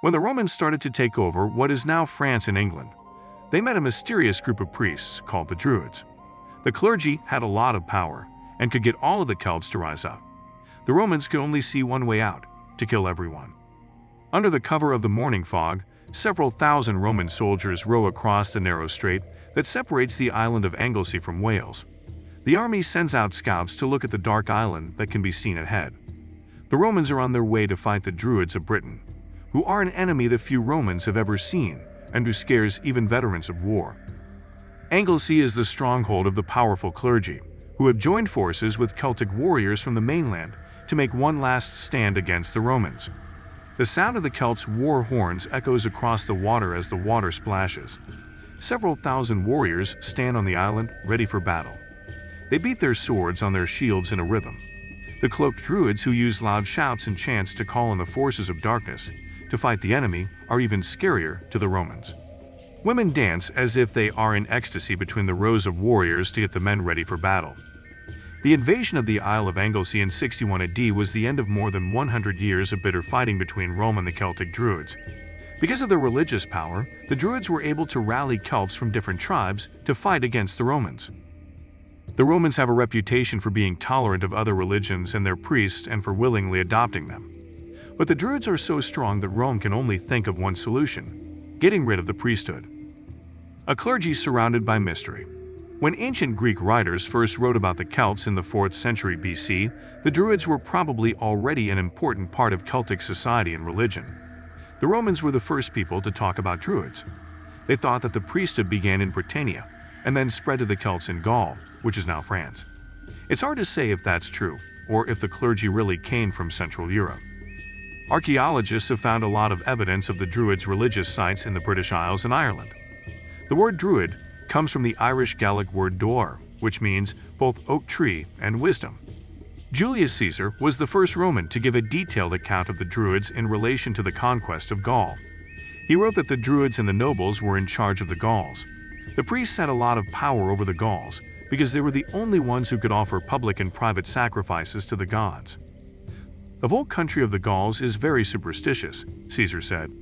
When the Romans started to take over what is now France and England, they met a mysterious group of priests called the Druids. The clergy had a lot of power and could get all of the Celts to rise up. The Romans could only see one way out to kill everyone. Under the cover of the morning fog, several thousand Roman soldiers row across the narrow strait that separates the island of Anglesey from Wales. The army sends out scouts to look at the dark island that can be seen ahead. The Romans are on their way to fight the Druids of Britain, who are an enemy that few Romans have ever seen and who scares even veterans of war. Anglesey is the stronghold of the powerful clergy, who have joined forces with Celtic warriors from the mainland to make one last stand against the Romans. The sound of the Celts' war horns echoes across the water as the water splashes. Several thousand warriors stand on the island ready for battle. They beat their swords on their shields in a rhythm. The cloaked druids who use loud shouts and chants to call on the forces of darkness to fight the enemy are even scarier to the Romans. Women dance as if they are in ecstasy between the rows of warriors to get the men ready for battle. The invasion of the Isle of Anglesey in 61 AD was the end of more than 100 years of bitter fighting between Rome and the Celtic Druids. Because of their religious power, the Druids were able to rally Celts from different tribes to fight against the Romans. The Romans have a reputation for being tolerant of other religions and their priests and for willingly adopting them. But the Druids are so strong that Rome can only think of one solution getting rid of the priesthood. A clergy surrounded by mystery. When ancient Greek writers first wrote about the Celts in the 4th century BC, the Druids were probably already an important part of Celtic society and religion. The Romans were the first people to talk about Druids. They thought that the priesthood began in Britannia and then spread to the Celts in Gaul, which is now France. It's hard to say if that's true, or if the clergy really came from Central Europe. Archaeologists have found a lot of evidence of the Druids' religious sites in the British Isles and Ireland. The word Druid comes from the Irish Gaelic word Dor, which means both oak tree and wisdom. Julius Caesar was the first Roman to give a detailed account of the Druids in relation to the conquest of Gaul. He wrote that the Druids and the nobles were in charge of the Gauls. The priests had a lot of power over the Gauls because they were the only ones who could offer public and private sacrifices to the gods. The whole country of the Gauls is very superstitious, Caesar said.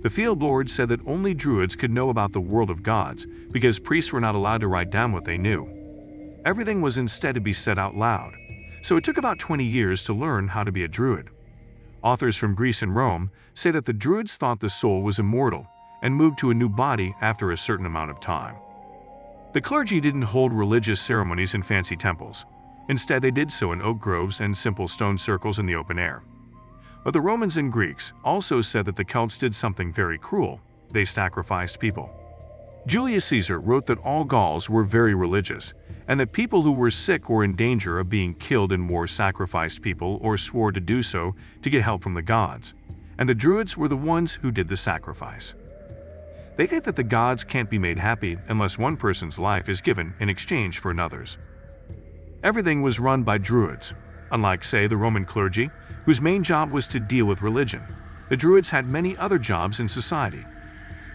The field lord said that only druids could know about the world of gods because priests were not allowed to write down what they knew. Everything was instead to be said out loud, so it took about 20 years to learn how to be a druid. Authors from Greece and Rome say that the druids thought the soul was immortal and moved to a new body after a certain amount of time. The clergy didn't hold religious ceremonies in fancy temples. Instead, they did so in oak groves and simple stone circles in the open air. But the Romans and Greeks also said that the Celts did something very cruel. They sacrificed people. Julius Caesar wrote that all Gauls were very religious, and that people who were sick or in danger of being killed in war sacrificed people or swore to do so to get help from the gods, and the Druids were the ones who did the sacrifice. They think that the gods can't be made happy unless one person's life is given in exchange for another's. Everything was run by Druids, unlike, say, the Roman clergy, whose main job was to deal with religion. The Druids had many other jobs in society.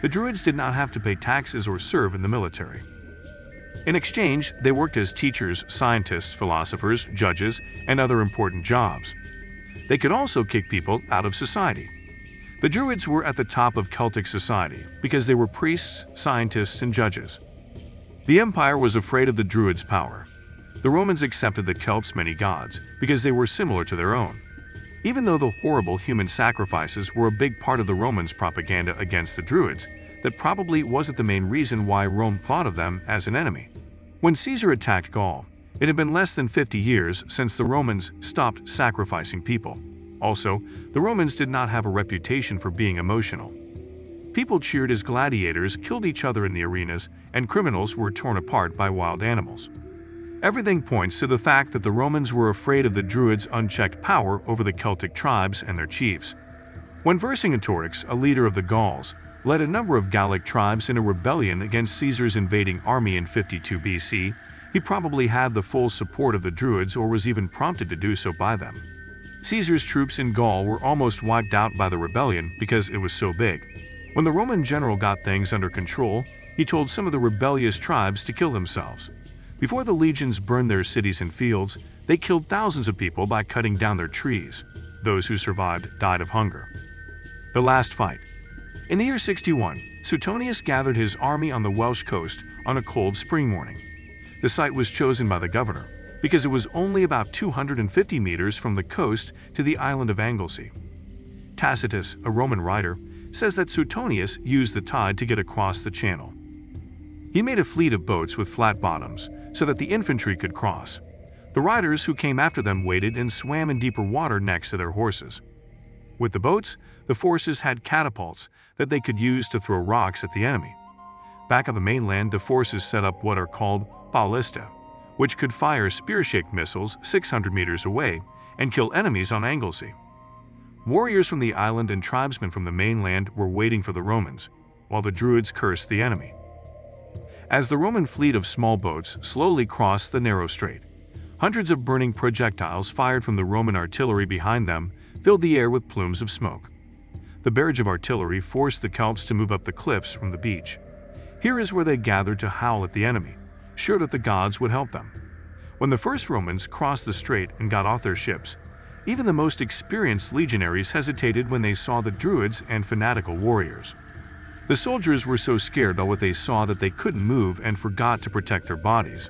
The Druids did not have to pay taxes or serve in the military. In exchange, they worked as teachers, scientists, philosophers, judges, and other important jobs. They could also kick people out of society. The Druids were at the top of Celtic society because they were priests, scientists, and judges. The empire was afraid of the Druids' power the Romans accepted the Celts' many gods because they were similar to their own. Even though the horrible human sacrifices were a big part of the Romans' propaganda against the Druids, that probably wasn't the main reason why Rome thought of them as an enemy. When Caesar attacked Gaul, it had been less than 50 years since the Romans stopped sacrificing people. Also, the Romans did not have a reputation for being emotional. People cheered as gladiators killed each other in the arenas, and criminals were torn apart by wild animals. Everything points to the fact that the Romans were afraid of the Druids' unchecked power over the Celtic tribes and their chiefs. When Vercingetorix, a leader of the Gauls, led a number of Gallic tribes in a rebellion against Caesar's invading army in 52 BC, he probably had the full support of the Druids or was even prompted to do so by them. Caesar's troops in Gaul were almost wiped out by the rebellion because it was so big. When the Roman general got things under control, he told some of the rebellious tribes to kill themselves. Before the legions burned their cities and fields, they killed thousands of people by cutting down their trees. Those who survived died of hunger. The Last Fight In the year 61, Suetonius gathered his army on the Welsh coast on a cold spring morning. The site was chosen by the governor because it was only about 250 meters from the coast to the island of Anglesey. Tacitus, a Roman writer, says that Suetonius used the tide to get across the channel. He made a fleet of boats with flat bottoms so that the infantry could cross. The riders who came after them waited and swam in deeper water next to their horses. With the boats, the forces had catapults that they could use to throw rocks at the enemy. Back on the mainland, the forces set up what are called ballista, which could fire spear-shaped missiles 600 meters away and kill enemies on Anglesey. Warriors from the island and tribesmen from the mainland were waiting for the Romans, while the Druids cursed the enemy. As the Roman fleet of small boats slowly crossed the narrow strait, hundreds of burning projectiles fired from the Roman artillery behind them filled the air with plumes of smoke. The barrage of artillery forced the Celts to move up the cliffs from the beach. Here is where they gathered to howl at the enemy, sure that the gods would help them. When the first Romans crossed the strait and got off their ships, even the most experienced legionaries hesitated when they saw the Druids and fanatical warriors. The soldiers were so scared by what they saw that they couldn't move and forgot to protect their bodies.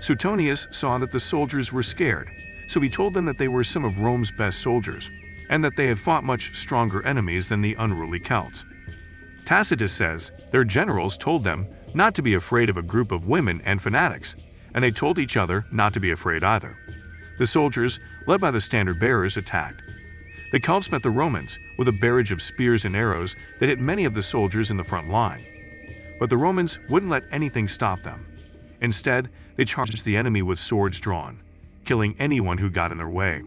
Suetonius saw that the soldiers were scared so he told them that they were some of Rome's best soldiers, and that they had fought much stronger enemies than the unruly Celts. Tacitus says their generals told them not to be afraid of a group of women and fanatics, and they told each other not to be afraid either. The soldiers, led by the standard bearers, attacked. The Celts met the Romans with a barrage of spears and arrows that hit many of the soldiers in the front line. But the Romans wouldn't let anything stop them. Instead, they charged the enemy with swords drawn, killing anyone who got in their way.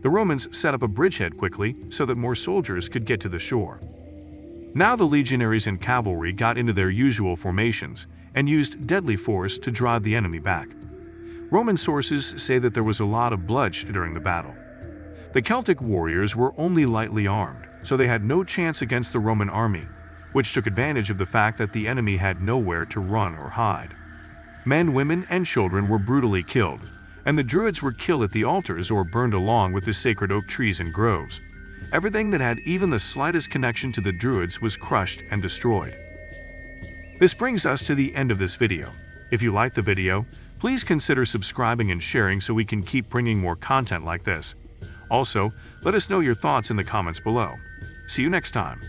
The Romans set up a bridgehead quickly so that more soldiers could get to the shore. Now the legionaries and cavalry got into their usual formations and used deadly force to drive the enemy back. Roman sources say that there was a lot of bloodshed during the battle. The Celtic warriors were only lightly armed, so they had no chance against the Roman army, which took advantage of the fact that the enemy had nowhere to run or hide. Men, women, and children were brutally killed, and the Druids were killed at the altars or burned along with the sacred oak trees and groves. Everything that had even the slightest connection to the Druids was crushed and destroyed. This brings us to the end of this video. If you liked the video, please consider subscribing and sharing so we can keep bringing more content like this. Also, let us know your thoughts in the comments below. See you next time.